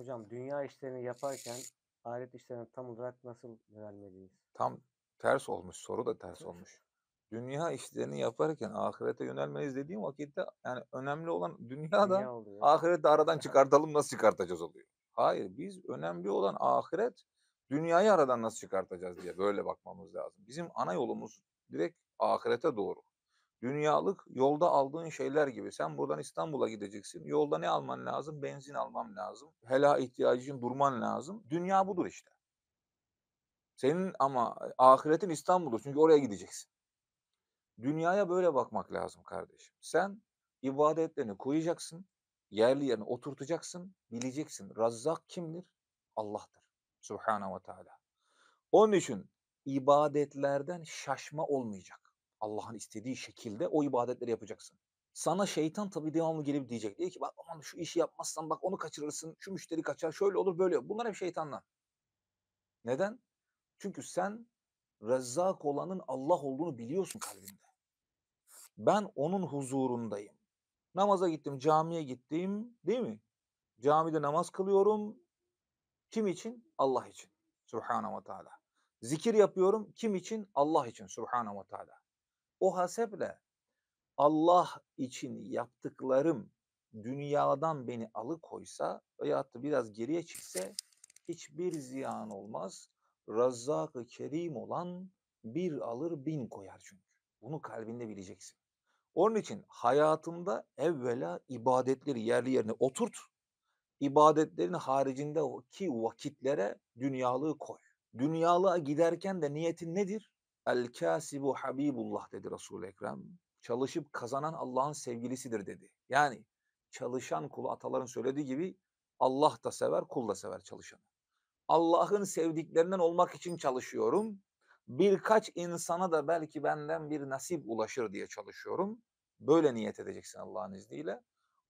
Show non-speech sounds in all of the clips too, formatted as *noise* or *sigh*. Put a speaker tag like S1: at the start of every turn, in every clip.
S1: Hocam dünya işlerini yaparken ahiret işlerine tam olarak nasıl yönelmeliyiz?
S2: Tam ters olmuş, soru da ters olmuş. Dünya işlerini yaparken ahirete yönelmeliyiz dediğim vakitte yani önemli olan
S1: Dünya oluyor.
S2: ahireti aradan *laughs* çıkartalım nasıl çıkartacağız oluyor. Hayır biz önemli olan ahiret dünyayı aradan nasıl çıkartacağız diye böyle bakmamız lazım. Bizim ana yolumuz direkt ahirete doğru. Dünyalık yolda aldığın şeyler gibi. Sen buradan İstanbul'a gideceksin. Yolda ne alman lazım? Benzin almam lazım. Hela ihtiyacın durman lazım. Dünya budur işte. Senin ama ahiretin İstanbul'dur. Çünkü oraya gideceksin. Dünyaya böyle bakmak lazım kardeşim. Sen ibadetlerini koyacaksın. Yerli yerine oturtacaksın. Bileceksin. Razzak kimdir? Allah'tır. Subhanahu ve Teala. Onun için ibadetlerden şaşma olmayacak. Allah'ın istediği şekilde o ibadetleri yapacaksın. Sana şeytan tabii devamlı gelip diyecek. Diyor ki bak aman şu işi yapmazsan bak onu kaçırırsın, şu müşteri kaçar, şöyle olur böyle olur. Bunlar hep şeytanlar. Neden? Çünkü sen Rezzak olanın Allah olduğunu biliyorsun kalbinde. Ben onun huzurundayım. Namaza gittim, camiye gittim, değil mi? Camide namaz kılıyorum. Kim için? Allah için. Subhanahu ve Teala. Zikir yapıyorum. Kim için? Allah için. Subhanahu ve Teala. O haseple Allah için yaptıklarım dünyadan beni alıkoysa veyahut da biraz geriye çıksa hiçbir ziyan olmaz. Razzak-ı Kerim olan bir alır bin koyar çünkü. Bunu kalbinde bileceksin. Onun için hayatında evvela ibadetleri yerli yerine oturt. İbadetlerin haricindeki vakitlere dünyalığı koy. Dünyalığa giderken de niyetin nedir? El kasibu habibullah dedi Resul-i Ekrem. Çalışıp kazanan Allah'ın sevgilisidir dedi. Yani çalışan kulu ataların söylediği gibi Allah da sever, kul da sever çalışanı. Allah'ın sevdiklerinden olmak için çalışıyorum. Birkaç insana da belki benden bir nasip ulaşır diye çalışıyorum. Böyle niyet edeceksin Allah'ın izniyle.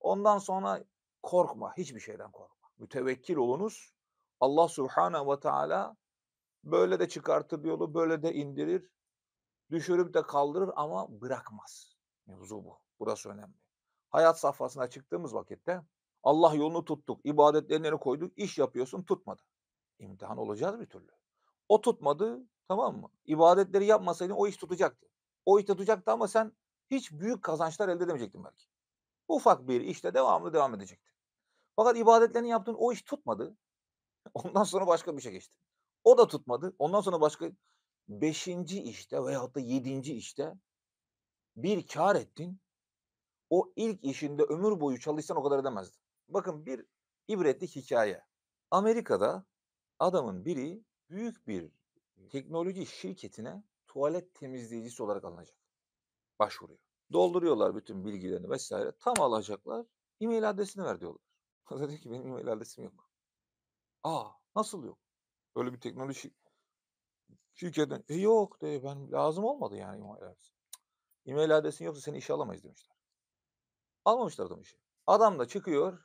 S2: Ondan sonra korkma, hiçbir şeyden korkma. Mütevekkil olunuz. Allah Subhanahu ve Teala böyle de çıkartır yolu, böyle de indirir. Düşürüp de kaldırır ama bırakmaz. Mevzu bu. Burası önemli. Hayat safhasına çıktığımız vakitte Allah yolunu tuttuk, ibadetlerini koyduk, iş yapıyorsun tutmadı. İmtihan olacağız bir türlü. O tutmadı, tamam mı? İbadetleri yapmasaydın o iş tutacaktı. O iş tutacaktı ama sen hiç büyük kazançlar elde edemeyecektin belki. Ufak bir işte devamlı devam edecekti. Fakat ibadetlerini yaptın o iş tutmadı. *laughs* Ondan sonra başka bir şey geçti. O da tutmadı. Ondan sonra başka beşinci işte veyahut da yedinci işte bir kar ettin. O ilk işinde ömür boyu çalışsan o kadar edemezdin. Bakın bir ibretli hikaye. Amerika'da adamın biri büyük bir teknoloji şirketine tuvalet temizleyicisi olarak alınacak. Başvuruyor. Dolduruyorlar bütün bilgilerini vesaire. Tam alacaklar. E-mail adresini ver diyorlar. *laughs* Diyor ki benim e-mail adresim yok. Aa nasıl yok? Öyle bir teknoloji şirketin. E yok de ben lazım olmadı yani e-mail adresi. E-mail adresin yoksa seni işe alamayız demişler. Almamışlar adam işe. Adam da çıkıyor.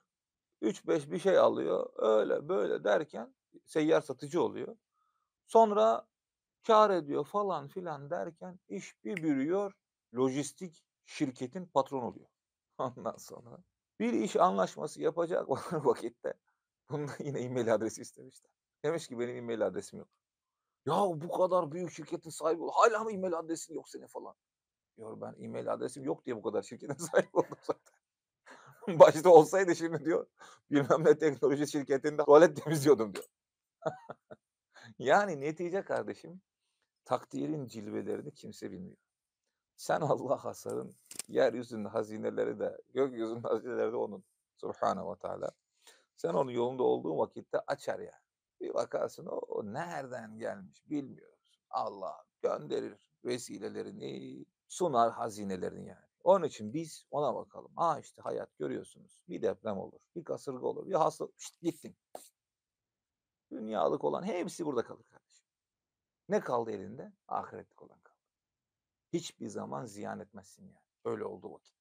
S2: 3-5 bir şey alıyor. Öyle böyle derken seyyar satıcı oluyor. Sonra kar ediyor falan filan derken iş bir bürüyor. Lojistik şirketin patron oluyor. *laughs* Ondan sonra bir iş anlaşması yapacak *laughs* olan vakitte bundan yine e-mail adresi istemişler. Demiş ki benim e-mail adresim yok. Ya bu kadar büyük şirketin sahibi ol. Hala mı e-mail adresin yok senin falan. Diyor ben e-mail adresim yok diye bu kadar şirketin *laughs* sahibi oldum zaten. *laughs* Başta olsaydı şimdi diyor bilmem ne teknoloji şirketinde tuvalet *laughs* temizliyordum diyor. yani netice kardeşim takdirin cilvelerini kimse bilmiyor. Sen Allah hasarın yeryüzünün hazineleri de gökyüzünün hazineleri de onun. Subhanahu ve Teala. Sen onun yolunda olduğun vakitte açar ya. Bir bakarsın o, o nereden gelmiş bilmiyoruz. Allah gönderir vesilelerini, sunar hazinelerini yani. Onun için biz ona bakalım. Ha işte hayat görüyorsunuz. Bir deprem olur, bir kasırga olur, bir hastalık. Şşt, gittin. Dünyalık olan hepsi burada kalır kardeşim. Ne kaldı elinde? Ahiretlik olan kaldı. Hiçbir zaman ziyan etmezsin yani. Öyle olduğu vakitte.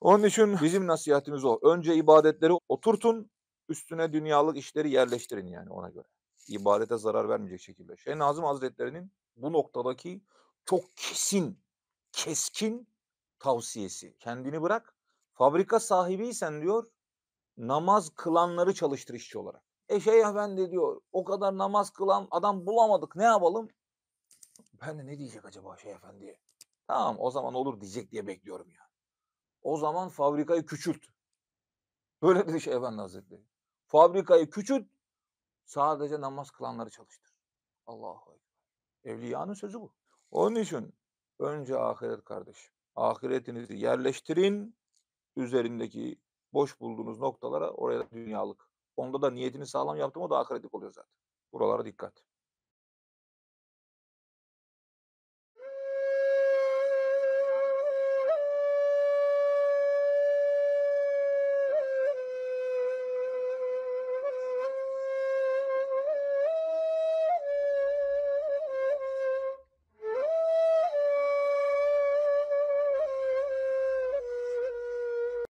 S2: Onun için bizim nasihatimiz o. Önce ibadetleri oturtun, üstüne dünyalık işleri yerleştirin yani ona göre. İbadete zarar vermeyecek şekilde. Şeyh Nazım Hazretleri'nin bu noktadaki çok kesin, keskin tavsiyesi. Kendini bırak. Fabrika sahibiysen diyor, namaz kılanları çalıştır işçi olarak. E Şeyh Efendi diyor o kadar namaz kılan adam bulamadık ne yapalım? Ben de ne diyecek acaba Şeyh Efendi'ye? Tamam o zaman olur diyecek diye bekliyorum yani. O zaman fabrikayı küçült. Böyle dedi Şeyh Efendi Hazretleri. Fabrikayı küçült, sadece namaz kılanları çalıştır. Allahu Ekber. Evliyanın sözü bu. Onun için önce ahiret kardeşim. Ahiretinizi yerleştirin. Üzerindeki boş bulduğunuz noktalara oraya dünyalık. Onda da niyetini sağlam yaptım o da ahiretlik oluyor zaten. Buralara dikkat.